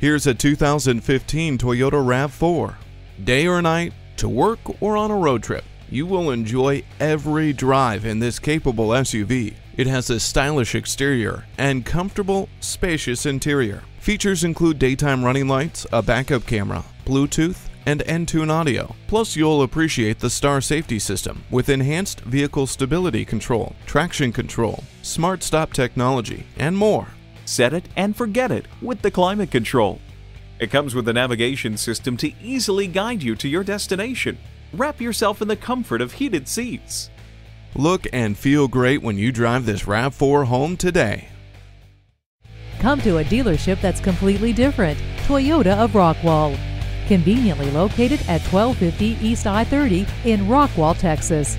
Here's a 2015 Toyota RAV4. Day or night, to work or on a road trip, you will enjoy every drive in this capable SUV. It has a stylish exterior and comfortable, spacious interior. Features include daytime running lights, a backup camera, Bluetooth, and Entune audio. Plus, you'll appreciate the Star Safety System with enhanced vehicle stability control, traction control, smart stop technology, and more. Set it and forget it with the climate control. It comes with a navigation system to easily guide you to your destination. Wrap yourself in the comfort of heated seats. Look and feel great when you drive this RAV4 home today. Come to a dealership that's completely different. Toyota of Rockwall. Conveniently located at 1250 East I 30 in Rockwall, Texas.